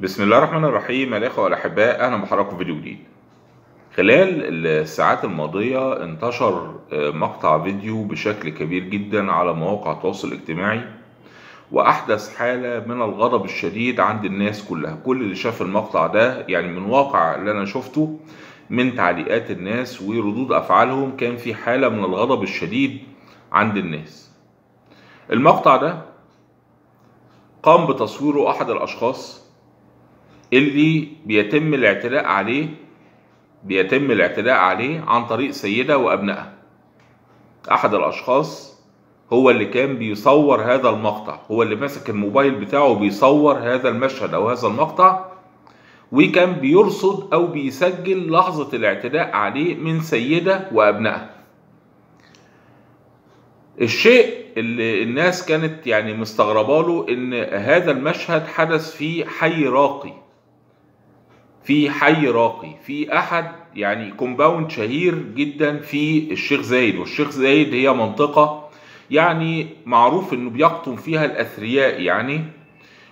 بسم الله الرحمن الرحيم. الإخوة والأحباء أهلا بحضراتكم في فيديو جديد. خلال الساعات الماضية انتشر مقطع فيديو بشكل كبير جدا على مواقع التواصل الاجتماعي وأحدث حالة من الغضب الشديد عند الناس كلها. كل اللي شاف المقطع ده يعني من واقع اللي أنا شفته من تعليقات الناس وردود أفعالهم كان في حالة من الغضب الشديد عند الناس. المقطع ده قام بتصويره أحد الأشخاص اللي بيتم الاعتداء عليه بيتم الاعتداء عليه عن طريق سيدة وأبنائها. أحد الأشخاص هو اللي كان بيصور هذا المقطع هو اللي ماسك الموبايل بتاعه بيصور هذا المشهد أو هذا المقطع وكان بيرصد أو بيسجل لحظة الاعتداء عليه من سيدة وأبنائها. الشيء اللي الناس كانت يعني مستغربة له إن هذا المشهد حدث في حي راقي. في حي راقي في أحد يعني compound شهير جدا في الشيخ زايد والشيخ زايد هي منطقة يعني معروف إنه بيقطن فيها الأثرياء يعني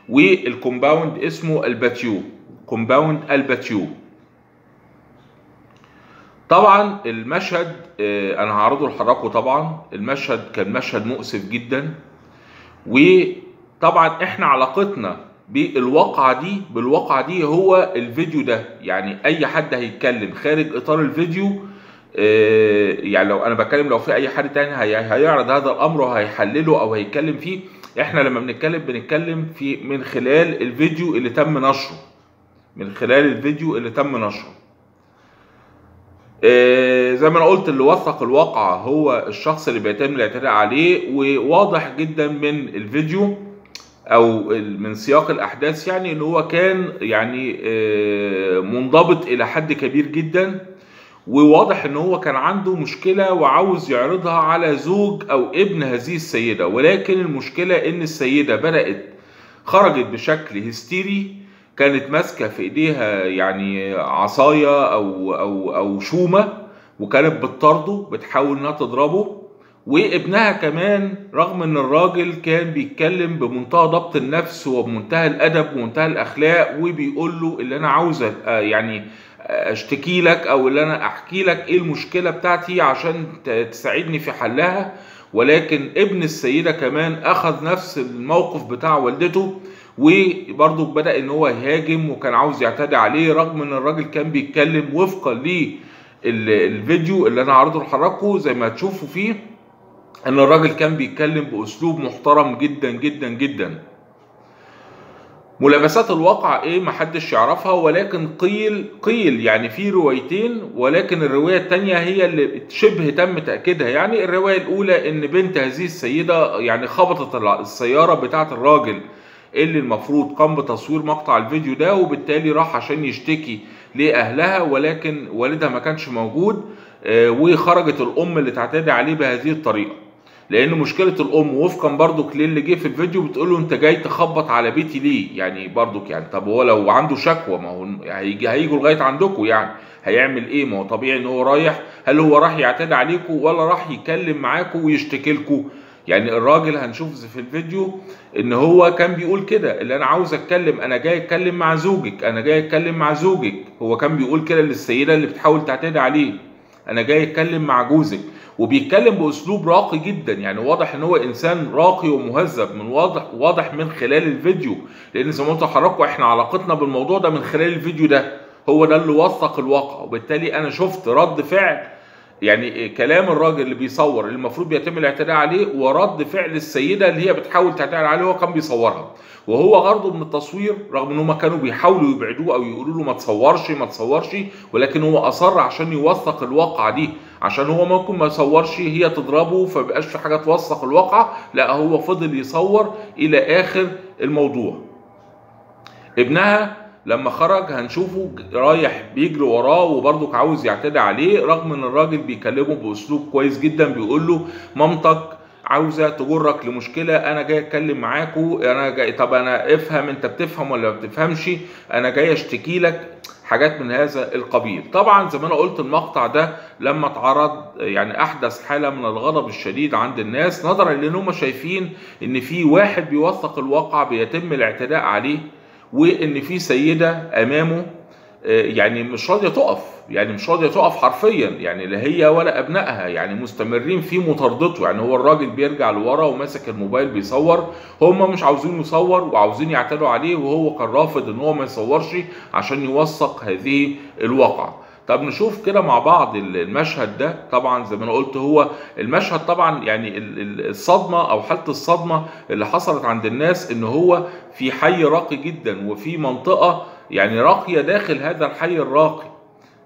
وال compound اسمه الباتيو compound الباتيو. طبعا المشهد أنا هعرضه لحضراتكم طبعا المشهد كان مشهد مؤسف جدا وطبعا إحنا علاقتنا بالواقعة دي بالواقعة دي هو الفيديو ده. يعني أي حد هيتكلم خارج إطار الفيديو يعني لو أنا بتكلم لو في أي حد تاني هيعرض هذا الأمر وهيحلله أو هيتكلم فيه. إحنا لما بنتكلم بنتكلم في من خلال الفيديو اللي تم نشره. من خلال الفيديو اللي تم نشره. زي ما أنا قلت اللي وثق الواقعة هو الشخص اللي بيتم الاعتداء عليه وواضح جدا من الفيديو. أو من سياق الأحداث يعني إن هو كان يعني منضبط إلى حد كبير جدا وواضح إن هو كان عنده مشكلة وعاوز يعرضها على زوج أو ابن هذه السيدة. ولكن المشكلة إن السيدة بدأت خرجت بشكل هستيري كانت ماسكة في إيديها يعني عصاية أو أو أو شومة وكانت بتطارده بتحاول إنها تضربه. وابنها كمان رغم إن الراجل كان بيتكلم بمنتهى ضبط النفس وبمنتهى الأدب ومنتهى الأخلاق وبيقول له اللي أنا عاوز يعني أشتكي لك أو اللي أنا أحكي لك إيه المشكلة بتاعتي عشان تساعدني في حلها. ولكن ابن السيدة كمان أخذ نفس الموقف بتاع والدته وبرضه بدأ إن هو يهاجم وكان عاوز يعتدي عليه رغم إن الراجل كان بيتكلم وفقا للفيديو اللي أنا عارضه لحضراتكم زي ما هتشوفوا فيه. أن الراجل كان بيتكلم بأسلوب محترم جدا جدا جدا. ملابسات الواقع إيه محدش يعرفها ولكن قيل قيل يعني في روايتين ولكن الرواية التانية هي اللي شبه تم تأكيدها. يعني الرواية الأولى إن بنت هذه السيدة يعني خبطت السيارة بتاعة الراجل اللي المفروض قام بتصوير مقطع الفيديو ده وبالتالي راح عشان يشتكي لأهلها ولكن والدها ما كانش موجود وخرجت الأم اللي تعتدي عليه بهذه الطريقة. لأن مشكلة الأم وفقا برضك للي جه في الفيديو بتقول له أنت جاي تخبط على بيتي ليه؟ يعني برضك يعني طب هو لو عنده شكوى ما هو هيجي هيجوا لغاية عندكم يعني هيعمل إيه؟ ما هو طبيعي إن هو رايح هل هو راح يعتدي عليكم ولا راح يتكلم معاكم ويشتكي لكم؟ يعني الراجل هنشوف في الفيديو إن هو كان بيقول كده اللي أنا عاوز أتكلم أنا جاي أتكلم مع زوجك أنا جاي أتكلم مع زوجك هو كان بيقول كده للسيدة اللي بتحاول تعتدي عليه أنا جاي أتكلم مع جوزك وبيتكلم بأسلوب راقي جدا. يعني واضح إن هو إنسان راقي ومهذب من واضح واضح من خلال الفيديو. لأن زي ما قلت لحضراتكم إحنا علاقتنا بالموضوع ده من خلال الفيديو ده. هو ده اللي وثق الواقع. وبالتالي أنا شفت رد فعل يعني كلام الراجل اللي بيصور اللي المفروض بيتم الاعتداء عليه ورد فعل السيدة اللي هي بتحاول تعتدي عليه هو كان بيصورها. وهو غرضه من التصوير رغم إن هم كانوا بيحاولوا يبعدوه أو يقولوا له ما تصورش ما تصورش ولكن هو أصر عشان يوثق الواقعة دي. عشان هو ممكن ما يصورش هي تضربه فبقاش في حاجة توثق الواقعه لا هو فضل يصور إلى آخر الموضوع. ابنها لما خرج هنشوفه رايح بيجري وراه وبرضك عاوز يعتدي عليه رغم إن الراجل بيكلمه بأسلوب كويس جدا بيقول له مامتك عاوزة تجرك لمشكلة أنا جاي أتكلم معاكو أنا جاي طب أنا افهم أنت بتفهم ولا ما بتفهمش؟ أنا جاي أشتكي لك. حاجات من هذا القبيل. طبعا زي ما أنا قلت المقطع ده لما اتعرض يعني أحدث حالة من الغضب الشديد عند الناس نظرا لأن هم شايفين إن في واحد بيوثق الواقع بيتم الاعتداء عليه وإن في سيدة أمامه يعني مش راضية تقف يعني مش راضية تقف حرفيا يعني لا هي ولا أبنائها يعني مستمرين في مطاردته يعني هو الراجل بيرجع لورا وماسك الموبايل بيصور هم مش عاوزين يصور وعاوزين يعتدوا عليه وهو كان رافض إن هو ما يصورش عشان يوثق هذه الواقعة. طب نشوف كده مع بعض المشهد ده. طبعا زي ما أنا قلت هو المشهد طبعا يعني الصدمة أو حالة الصدمة اللي حصلت عند الناس إن هو في حي راقي جدا وفي منطقة يعني راقية داخل هذا الحي الراقي.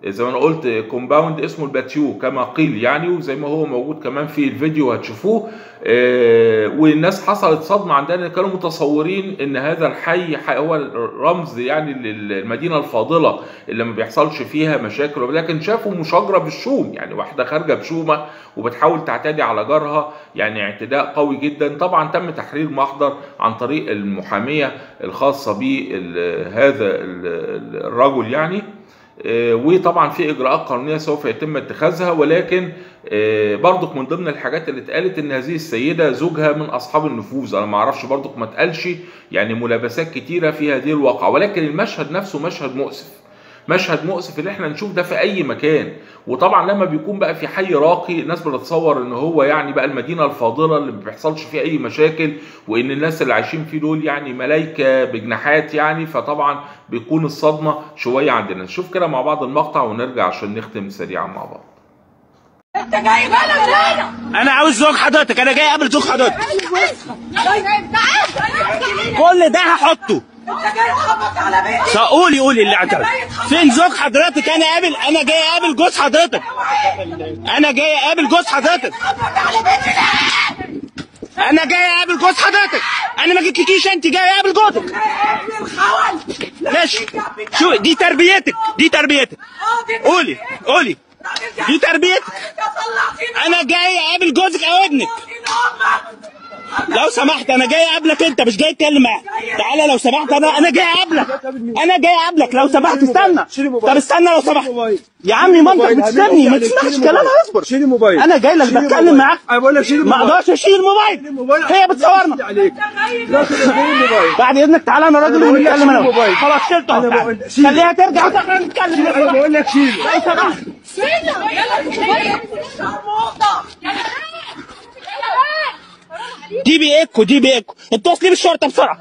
زي ما أنا قلت compound اسمه الباتيو كما قيل يعني وزي ما هو موجود كمان في الفيديو هتشوفوه. آه والناس حصلت صدمة عندنا كانوا متصورين إن هذا الحي هو رمز يعني للمدينة الفاضلة اللي ما بيحصلش فيها مشاكل لكن شافوا مشاجرة بالشوم يعني واحدة خارجة بشومة وبتحاول تعتدي على جارها يعني اعتداء قوي جدا. طبعا تم تحرير محضر عن طريق المحامية الخاصة بهذا الرجل يعني. وطبعا في إجراءات قانونية سوف يتم اتخاذها ولكن آه، برضك من ضمن الحاجات اللي اتقالت إن هذه السيدة زوجها من أصحاب النفوذ. أنا ما أعرفش برضك ما اتقالش يعني ملابسات كتيرة في هذه الواقعة ولكن المشهد نفسه مشهد مؤسف. مشهد مؤسف اللي إحنا نشوف ده في اي مكان وطبعا لما بيكون بقى في حي راقي الناس بتتصور ان هو يعني بقى المدينة الفاضله اللي ما بيحصلش فيها اي مشاكل وان الناس اللي عايشين فيه دول يعني ملايكه بجناحات يعني فطبعا بيكون الصدمه شوية عندنا نشوف كده مع بعض المقطع ونرجع عشان نختم سريعا مع بعض انت جاي هنا أنا عاوز زوج حضرتك أنا جاي اقابل زوج حضرتك كل ده هحطه انت جاي تخبط على بيتي؟ قولي قولي اللي عندك فين زوج حضرتك؟ أنا قابل أنا جاي أقابل جوز حضرتك. أنا جاي أقابل جوز حضرتك. أنا جاي أقابل جوز حضرتك. أنا ما جيتكيش أنت جاي أقابل جوزك. ماشي. شو دي تربيتك. دي تربيتك. قولي قولي. دي تربيتك. أنا جاي أقابل جوزك أو ابنك. لو سمحت أنا جاي اقابلك أنت مش جاي اتكلم معاك تعالى لو سمحت أنا أنا جاي اقابلك أنا جاي اقابلك لو سمحت استنى. طب استنى لو سمحت. يا عمي مامتك بتستني ما تسمعش كلامها اصبر شيل الموبايل. أنا جاي لك بتكلم معاك أنا بقول لك شيل الموبايل. ما أقدرش أشيل الموبايل. هي بتصورنا. لا شيل الموبايل. بعد إذنك تعالى أنا راجل ونتكلم أنا. خلاص شيلته خليها ترجع نتكلم أنا بقول لك شيل. لو سمحت. دي بيكو دي بيكو اتصلي بالشرطة بسرعة.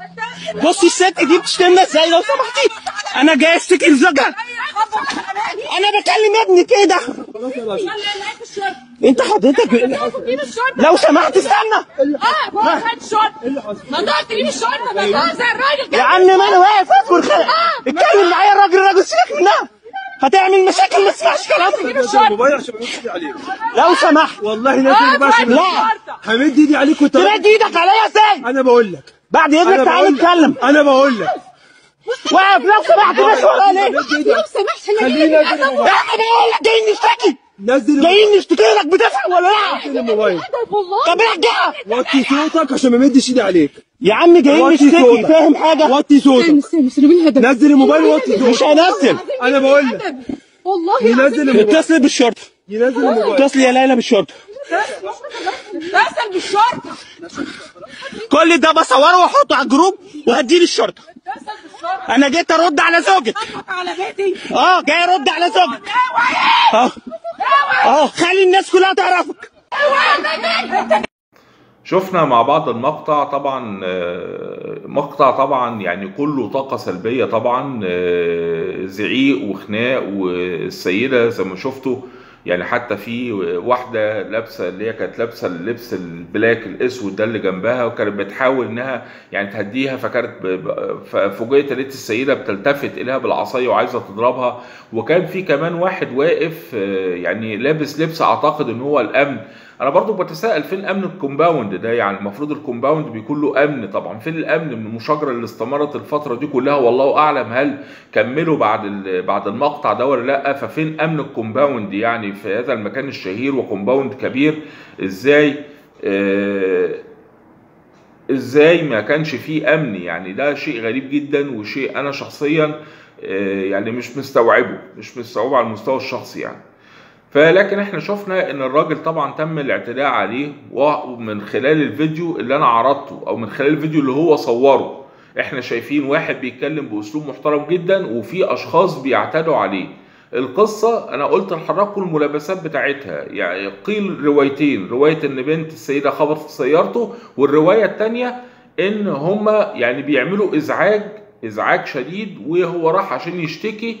بصي الست دي بتشتمنا إزاي؟ لو سمحتي. أنا جاي أشتكي لزوجها. أنا بكلم ابني كده. انت حضرتك لو سمحت استنى. آه ما خدت الشرطه ما ضغط الشرطه ده زي الراجل يا عم ما أنا واقف اصبر. اتكلم معايا الراجل الراجل سيبك منها. هتعمل مشاكل ما تسمعش الموبايل عشان عليك لو سمحت. والله نازل الموبايل لا همد ايدي عليك وانت تمد إيدك عليا إزاي؟ أنا بقول لك. بعد إذنك تعالى نتكلم. أنا بقول لك. واقف لو سمحت مش ولا ليه لو سمحت انا خلينا جاي إحنا بقول لك جايين نشتكي. نزل جايين نشتكي لك بتفهم ولا لا؟ نزل الموبايل. طب ارجع وطي صوتك عشان ما مدش ايدي عليك. يا عم جايين نشتكي. فاهم حاجة؟ وطي صوتك. نزل الموبايل وطي مش صوتك. هنزل. أنا بقول لك. والله ينزل الموبايل. اتصل بالشرطة. ينزل الموبايل. اتصل يا ليلى بالشرطة. اتصل بالشرطة. كل ده بصوره واحطه على الجروب وهديه للشرطه اتصل بالشرطة. أنا جيت ارد على زوجك على بيتي. آه جاي ارد على زوجك آه. آه خلي الناس كلها تعرفك. شفنا مع بعض المقطع طبعا آه، مقطع طبعا يعني كله طاقة سلبية طبعا آه، زعيق وخناق والسيدة زي ما شفتوا يعني حتى في واحدة لابسة اللي هي كانت لابسة اللبس البلاك الأسود ده اللي جنبها وكانت بتحاول إنها يعني تهديها فكانت ففوجئت لقيت السيدة بتلتفت إليها بالعصاية وعايزة تضربها. وكان في كمان واحد واقف آه، يعني لابس لبس أعتقد إن هو الأمن. أنا برضو بتساءل فين أمن ال compound ده؟ يعني المفروض ال compound بيكون له أمن طبعا. فين الأمن من المشاجرة اللي استمرت الفترة دي كلها؟ والله أعلم هل كملوا بعد بعد المقطع ده ولا لأ؟ ففين أمن ال compound يعني في هذا المكان الشهير و compound كبير؟ إزاي آه إزاي ما كانش فيه أمن؟ يعني ده شيء غريب جدا وشيء أنا شخصيا آه يعني مش مستوعبه مش مستوعبه على المستوى الشخصي يعني. فلكن إحنا شفنا إن الراجل طبعا تم الاعتداء عليه ومن خلال الفيديو اللي أنا عرضته أو من خلال الفيديو اللي هو صوره. إحنا شايفين واحد بيتكلم بأسلوب محترم جدا وفي أشخاص بيعتدوا عليه. القصة أنا قلت لحضراتكم الملابسات بتاعتها يعني قيل روايتين رواية إن بنت السيدة خبطت سيارته والرواية التانية إن هما يعني بيعملوا إزعاج إزعاج شديد وهو راح عشان يشتكي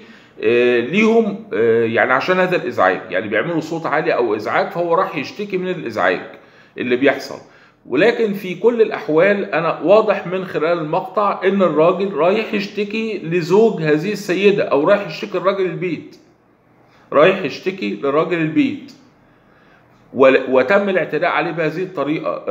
ليهم آه، يعني عشان هذا الإزعاج. يعني بيعملوا صوت عالي أو إزعاج فهو راح يشتكي من الإزعاج اللي بيحصل. ولكن في كل الأحوال أنا واضح من خلال المقطع إن الراجل رايح يشتكي لزوج هذه السيدة أو رايح يشتكي لراجل البيت. رايح يشتكي لراجل البيت. وتم الاعتداء عليه بهذه الطريقة.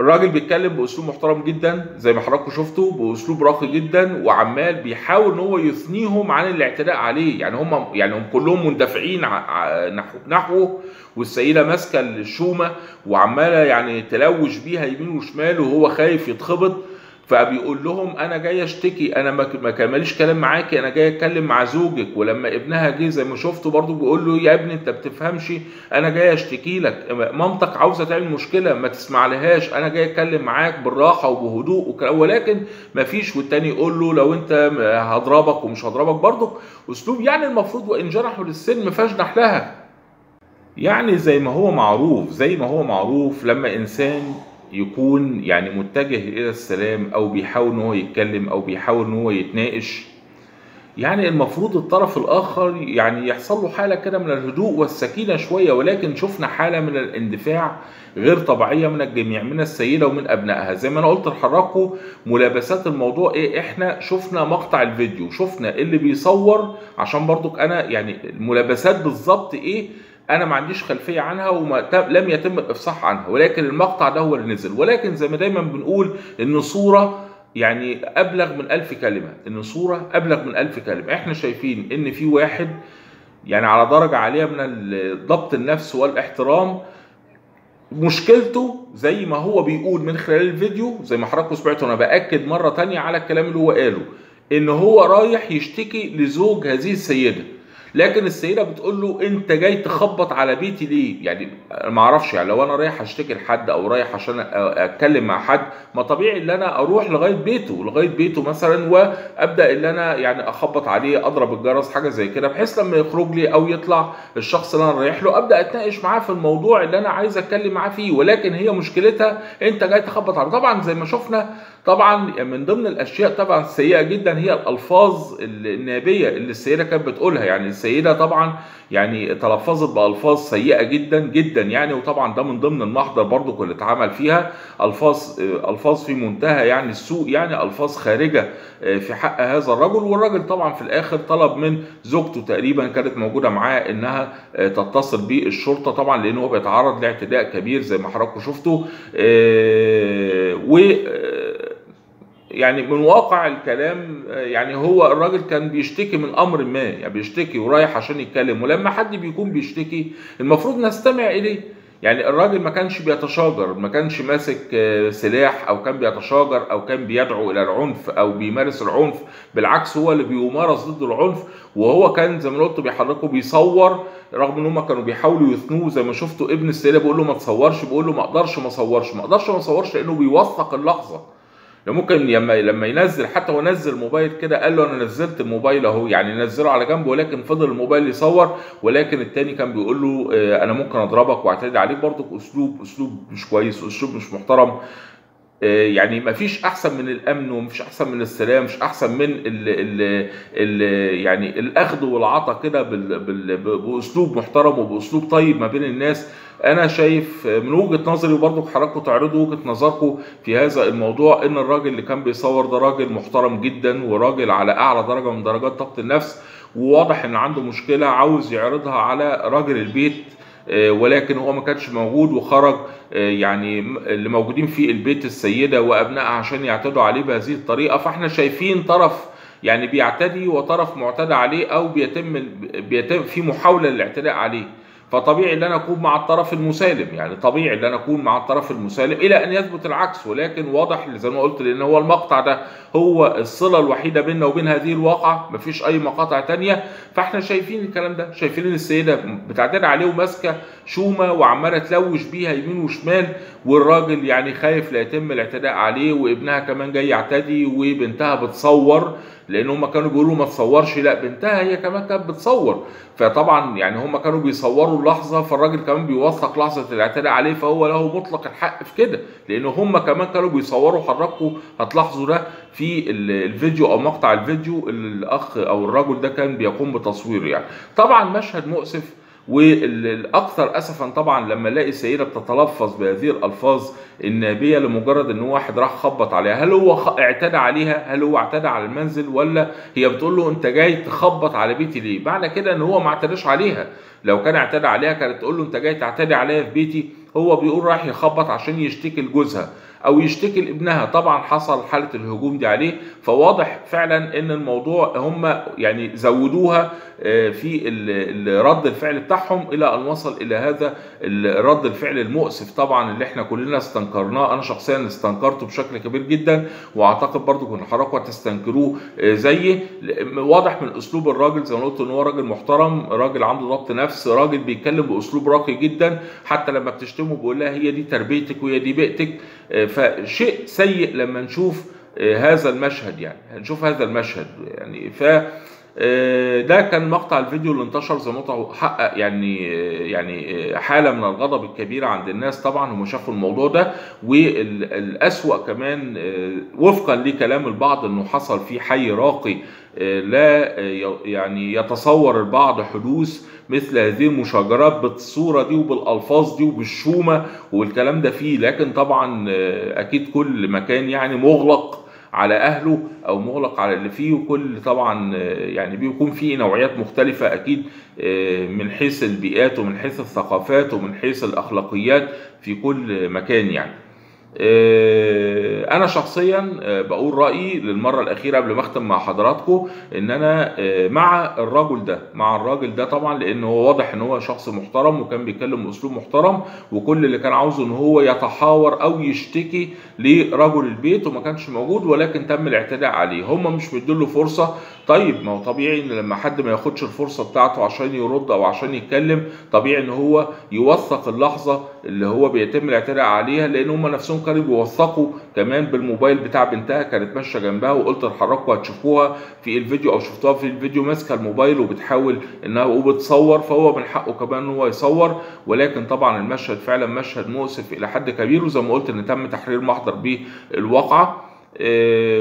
الراجل بيتكلم بأسلوب محترم جدا زي ما حضراتكم شفتوا بأسلوب راقي جدا وعمال بيحاول إن هو يثنيهم عن الاعتداء عليه. يعني هم يعني هم كلهم مندفعين نحوه والسيدة ماسكة الشومة وعمالة يعني تلوش بيها يمين وشمال وهو خايف يتخبط. فبيقول لهم أنا جاي أشتكي أنا ما كمليش كلام معاكي أنا جاي أتكلم مع زوجك. ولما ابنها جه زي ما شفتوا برضو بيقول له يا ابني أنت بتفهمش أنا جاي أشتكي لك. مامتك عاوزة تعمل مشكلة ما تسمع لهاش أنا جاي أتكلم معاك بالراحة وبهدوء ولكن ما فيش. والتاني يقول له لو أنت هضربك ومش هضربك برضو أسلوب يعني المفروض وإن جرحوا للسن فاجنح لها. يعني زي ما هو معروف زي ما هو معروف لما إنسان يكون يعني متجه إلى السلام أو بيحاول إن هو يتكلم أو بيحاول إن هو يتناقش. يعني المفروض الطرف الآخر يعني يحصل له حالة كده من الهدوء والسكينة شوية ولكن شفنا حالة من الاندفاع غير طبيعية من الجميع من السيدة ومن أبنائها. زي ما أنا قلت لحضراتكم ملابسات الموضوع إيه؟ إحنا شفنا مقطع الفيديو شفنا اللي بيصور عشان برضك أنا يعني الملابسات بالظبط إيه؟ أنا ما عنديش خلفية عنها وما ت- لم يتم الإفصاح عنها ولكن المقطع ده هو اللي نزل. ولكن زي ما دايما بنقول إن صورة يعني أبلغ من ألف كلمة إن صورة أبلغ من ألف كلمة. إحنا شايفين إن في واحد يعني على درجة عالية من ضبط النفس والاحترام. مشكلته زي ما هو بيقول من خلال الفيديو زي ما حضراتكم سمعتوا أنا بأكد مرة تانية على الكلام اللي هو قاله إن هو رايح يشتكي لزوج هذه السيدة. لكن السيدة بتقول له أنت جاي تخبط على بيتي ليه؟ يعني ما أعرفش يعني لو أنا رايح أشتكي لحد أو رايح عشان أتكلم مع حد ما طبيعي إن أنا أروح لغاية بيته لغاية بيته مثلا وأبدأ إن أنا يعني أخبط عليه أضرب الجرس حاجة زي كده بحيث لما يخرج لي أو يطلع الشخص اللي أنا رايح له أبدأ أتناقش معاه في الموضوع اللي أنا عايز أتكلم معاه فيه. ولكن هي مشكلتها أنت جاي تخبط على طبعا زي ما شفنا طبعا من ضمن الأشياء طبعا السيئه جدا هي الألفاظ النابيه اللي السيدة كانت بتقولها. يعني السيده طبعا يعني تلفظت بألفاظ سيئة جدا جدا يعني وطبعا ده من ضمن المحضر برضو اللي اتعمل فيها. ألفاظ ألفاظ في منتهى يعني السوء يعني ألفاظ خارجة في حق هذا الرجل. والراجل طبعا في الآخر طلب من زوجته تقريبا كانت موجودة معاه إنها تتصل بالشرطة طبعا لأن هو بيتعرض لاعتداء كبير زي ما حضراتكم شفتوا و يعني من واقع الكلام يعني هو الراجل كان بيشتكي من أمر ما يعني بيشتكي ورايح عشان يتكلم ولما حد بيكون بيشتكي المفروض نستمع إليه. يعني الراجل ما كانش بيتشاجر ما كانش ماسك سلاح أو كان بيتشاجر أو كان بيدعو إلى العنف أو بيمارس العنف بالعكس هو اللي بيمارس ضد العنف. وهو كان زي ما قلت بيحركه بيصور رغم إن هم كانوا بيحاولوا يثنوه زي ما شفتوا ابن السيده بيقول له ما تصورش بيقول له ما أقدرش ما أصورش ما أقدرش ما أصورش لأنه بيوثق اللحظة. ممكن لما لما ينزل حتى هو نزل موبايل كده قال له أنا نزلت الموبايل أهو. يعني نزله على جنب ولكن فضل الموبايل يصور ولكن التاني كان بيقول له أنا ممكن أضربك وأعتدي عليك. برضك أسلوب أسلوب مش كويس أسلوب مش محترم. يعني ما فيش أحسن من الأمن ومفيش أحسن من السلام مش أحسن من ال ال ال يعني الأخذ والعطاء كده بأسلوب محترم وبأسلوب طيب ما بين الناس. أنا شايف من وجهة نظري وبرضه حضراتكم تعرضوا وجهة نظركم في هذا الموضوع إن الراجل اللي كان بيصور ده راجل محترم جدا وراجل على أعلى درجة من درجات ضبط النفس وواضح إن عنده مشكلة عاوز يعرضها على راجل البيت ولكن هو ما كانش موجود وخرج يعني اللي موجودين في البيت السيدة وأبنائها عشان يعتدوا عليه بهذه الطريقة. فإحنا شايفين طرف يعني بيعتدي وطرف معتدى عليه أو بيتم بيتم في محاولة للاعتداء عليه. فطبيعي ان أنا اكون مع الطرف المسالم يعني طبيعي ان أنا اكون مع الطرف المسالم إلى ان يثبت العكس ولكن واضح زي ما قلت لأن هو المقطع ده هو الصلة الوحيدة بيننا وبين هذه الواقعة مفيش أي مقاطع تانية. فاحنا شايفين الكلام ده شايفين إن السيدة بتعتدي عليه وماسكة شومة وعمالة تلوش بيها يمين وشمال والراجل يعني خايف لا يتم الاعتداء عليه وابنها كمان جاي يعتدي وبنتها بتصور. لأن هم كانوا بيقولوا ما تصورش لا بنتها هي كمان كانت بتصور. فطبعا يعني هم كانوا بيصوروا اللحظة فالراجل كمان بيوثق لحظة الاعتداء عليه فهو له مطلق الحق في كده. لأن هم كمان كانوا بيصوروا حضراتكم هتلاحظوا ده في ال- الفيديو أو مقطع الفيديو الأخ أو الرجل ده كان بيقوم بتصويره يعني. طبعا مشهد مؤسف والأكثر اسفا طبعا لما ألاقي السيدة بتتلفظ بهذه الألفاظ النابية لمجرد إن واحد راح خبط عليها. هل هو اعتدى عليها؟ هل هو اعتدى على المنزل؟ ولا هي بتقول له أنت جاي تخبط على بيتي ليه؟ معنى كده إن هو ما اعتداش عليها. لو كان اعتدى عليها كانت تقول له أنت جاي تعتدي عليا في بيتي. هو بيقول راح يخبط عشان يشتكي لجوزها. أو يشتكي لابنها. طبعا حصل حالة الهجوم دي عليه. فواضح فعلا إن الموضوع هم يعني زودوها آه، في رد الفعل بتاعهم إلى أن وصل إلى هذا رد الفعل المؤسف. طبعا اللي إحنا كلنا استنكرناه. أنا شخصيا استنكرته بشكل كبير جدا وأعتقد برضو كنت حضراتكم هتستنكروه آه، زيي. واضح من أسلوب الراجل زي ما قلت إن هو راجل محترم راجل عنده ضبط نفس راجل بيتكلم بأسلوب راقي جدا. حتى لما بتشتمه بيقول لها هي دي تربيتك وهي دي بيئتك آه، فشيء سيء لما نشوف آه، هذا المشهد يعني. هنشوف هذا المشهد يعني ف آه، ده كان مقطع الفيديو اللي انتشر زي ما حقق يعني آه، يعني حالة من الغضب الكبيرة عند الناس طبعا هم شافوا الموضوع ده. والأسوأ كمان وفقا لكلام البعض إنه حصل في حي راقي لا يعني يتصور البعض حدوث مثل هذه المشاجرات بالصورة دي وبالألفاظ دي وبالشومة والكلام ده فيه. لكن طبعا أكيد كل مكان يعني مغلق على أهله أو مغلق على اللي فيه وكل طبعا يعني بيكون فيه نوعيات مختلفة أكيد من حيث البيئات ومن حيث الثقافات ومن حيث الأخلاقيات في كل مكان يعني. أنا شخصيا آه، بقول رأيي للمرة الأخيرة قبل ما أختم مع حضراتكم إن أنا آه، مع الرجل ده مع الراجل ده طبعا لأن هو واضح إن هو شخص محترم وكان بيتكلم بأسلوب محترم وكل اللي كان عاوزه إن هو يتحاور أو يشتكي لرجل البيت وما كانش موجود ولكن تم الاعتداء عليه. هم مش مديله فرصة طيب ما هو طبيعي إن لما حد ما ياخدش الفرصة بتاعته عشان يرد أو عشان يتكلم طبيعي إن هو يوثق اللحظة اللي هو بيتم الاعتداء عليها لأن هم نفسهم كانوا بيوثقوا كمان بالموبايل بتاع بنتها كانت ماشية جنبها وقلت لحضراتكم هتشوفوها في الفيديو أو شفتوها في الفيديو ماسكة الموبايل وبتحاول إنها وبتصور فهو من حقه كمان إن هو يصور ولكن طبعا المشهد فعلا مشهد مؤسف إلى حد كبير وزي ما قلت إن تم تحرير محضر به الواقعة.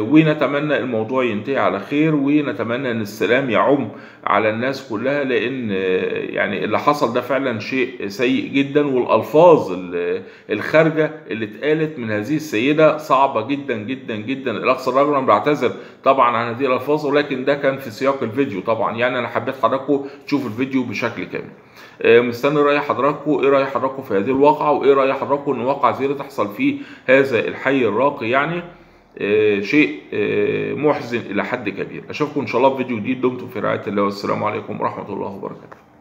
ونتمنى الموضوع ينتهي على خير ونتمنى إن السلام يعم على الناس كلها لأن آه، يعني اللي حصل ده فعلا شيء سيء جدا والألفاظ ال- الخارجة اللي اتقالت من هذه السيدة صعبة جدا جدا جدا. الاقصى الرجل أنا بعتذر طبعا عن هذه الألفاظ ولكن ده كان في سياق الفيديو طبعا. يعني أنا حبيت حضراتكم تشوفوا الفيديو بشكل كامل. آه، مستني رأي حضراتكم إيه رأي حضراتكم في هذه الواقعة وإيه رأي حضراتكم إن واقعه زي تحصل في هذا الحي الراقي يعني. آه، شيء آه، محزن إلى حد كبير. أشوفكم إن شاء الله في فيديو جديد. دمتم في رعاية الله. والسلام عليكم ورحمة الله وبركاته.